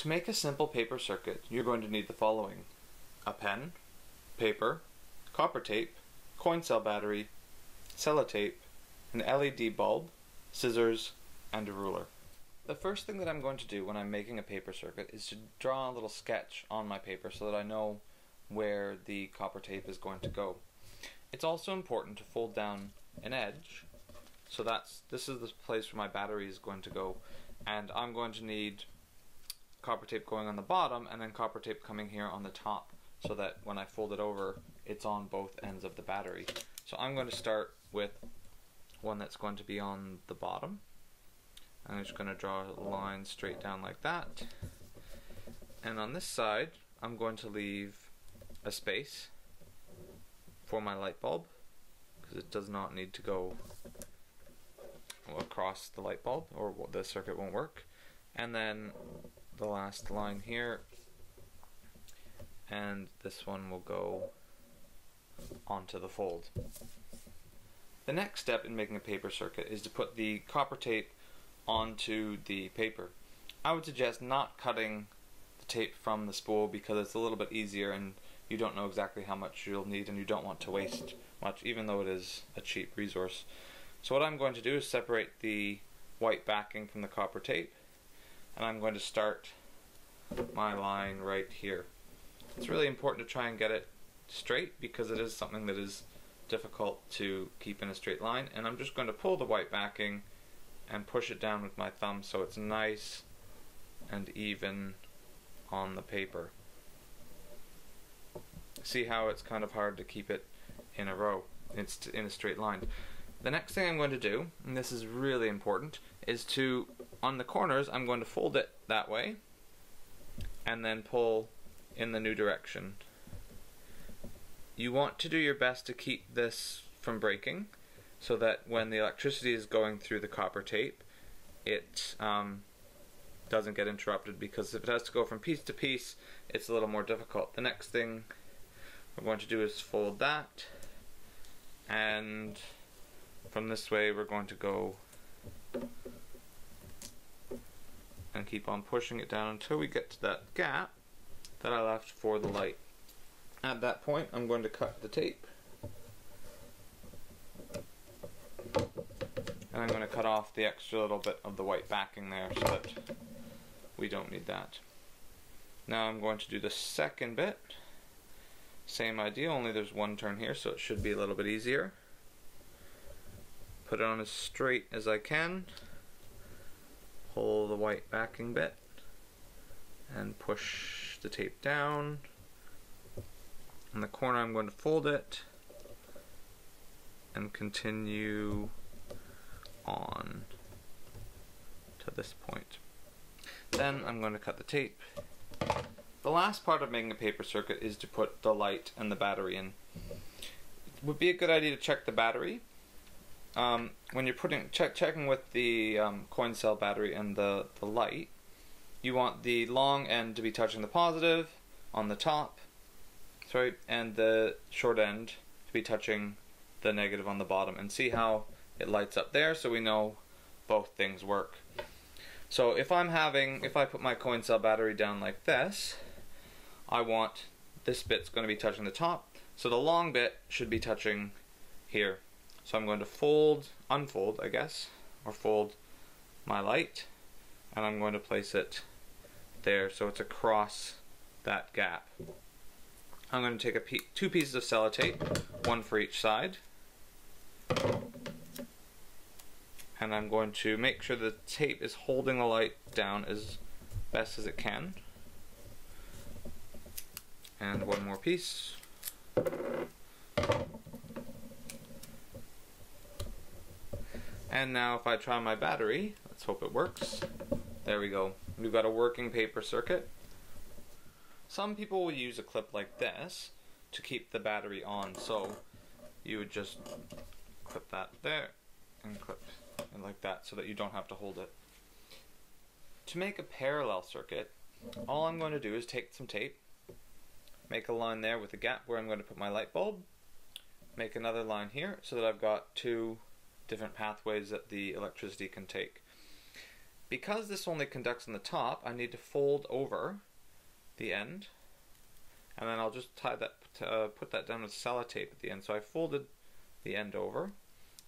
To make a simple paper circuit, you're going to need the following. A pen, paper, copper tape, coin cell battery, sellotape, an LED bulb, scissors, and a ruler. The first thing that I'm going to do when I'm making a paper circuit is to draw a little sketch on my paper so that I know where the copper tape is going to go. It's also important to fold down an edge so that's this is the place where my battery is going to go and I'm going to need copper tape going on the bottom and then copper tape coming here on the top so that when I fold it over it's on both ends of the battery. So I'm going to start with one that's going to be on the bottom. I'm just going to draw a line straight down like that. And on this side I'm going to leave a space for my light bulb because it does not need to go across the light bulb or the circuit won't work and then the last line here and this one will go onto the fold. The next step in making a paper circuit is to put the copper tape onto the paper. I would suggest not cutting the tape from the spool because it's a little bit easier and you don't know exactly how much you'll need and you don't want to waste much even though it is a cheap resource. So what I'm going to do is separate the white backing from the copper tape and I'm going to start my line right here. It's really important to try and get it straight because it is something that is difficult to keep in a straight line and I'm just going to pull the white backing and push it down with my thumb so it's nice and even on the paper. See how it's kind of hard to keep it in a row, it's in a straight line. The next thing I'm going to do, and this is really important, is to, on the corners, I'm going to fold it that way, and then pull in the new direction. You want to do your best to keep this from breaking, so that when the electricity is going through the copper tape, it um, doesn't get interrupted, because if it has to go from piece to piece, it's a little more difficult. The next thing we're going to do is fold that, and from this way we're going to go and keep on pushing it down until we get to that gap that I left for the light. At that point I'm going to cut the tape and I'm going to cut off the extra little bit of the white backing there so that we don't need that. Now I'm going to do the second bit. Same idea, only there's one turn here so it should be a little bit easier put it on as straight as I can pull the white backing bit and push the tape down. In the corner I'm going to fold it and continue on to this point. Then I'm going to cut the tape. The last part of making a paper circuit is to put the light and the battery in. It would be a good idea to check the battery um, when you're putting check checking with the um, coin cell battery and the the light, you want the long end to be touching the positive on the top, sorry, and the short end to be touching the negative on the bottom, and see how it lights up there, so we know both things work. So if I'm having, if I put my coin cell battery down like this, I want this bit's going to be touching the top, so the long bit should be touching here. So I'm going to fold, unfold I guess, or fold my light, and I'm going to place it there so it's across that gap. I'm going to take a two pieces of sellotape, one for each side, and I'm going to make sure the tape is holding the light down as best as it can. And one more piece. And now if I try my battery, let's hope it works. There we go. We've got a working paper circuit. Some people will use a clip like this to keep the battery on. So you would just clip that there and clip it like that so that you don't have to hold it. To make a parallel circuit, all I'm going to do is take some tape, make a line there with a gap where I'm going to put my light bulb, make another line here so that I've got two different pathways that the electricity can take. because this only conducts on the top, I need to fold over the end, and then I'll just tie that, uh, put that down with sellotape at the end. So I folded the end over,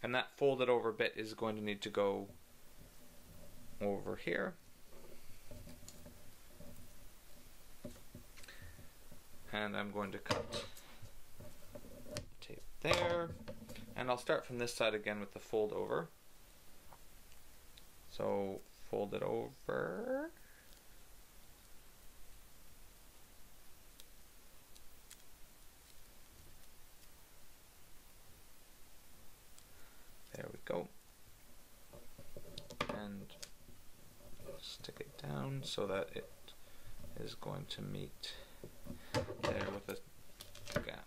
and that folded over bit is going to need to go over here. And I'm going to cut tape there, and I'll start from this side again with the fold over. So fold it over. There we go. And stick it down so that it is going to meet there with a gap.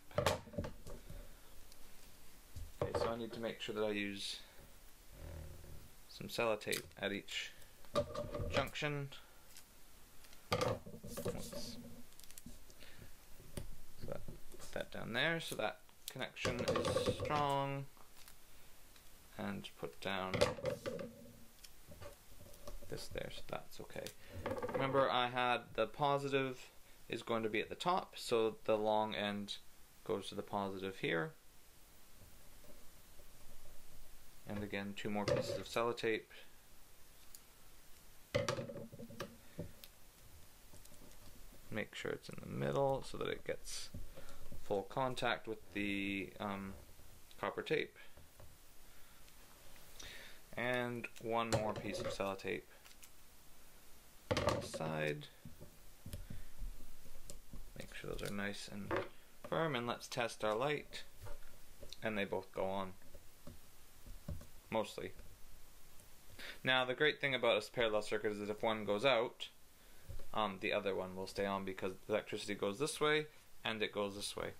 Okay, so I need to make sure that I use some sellotape at each junction. That, put that down there so that connection is strong and put down this there so that's okay. Remember I had the positive is going to be at the top so the long end goes to the positive here and again two more pieces of sellotape. Make sure it's in the middle so that it gets full contact with the um, copper tape. And one more piece of sellotape on the side. Make sure those are nice and firm and let's test our light. And they both go on mostly. Now the great thing about a parallel circuit is that if one goes out um, the other one will stay on because the electricity goes this way and it goes this way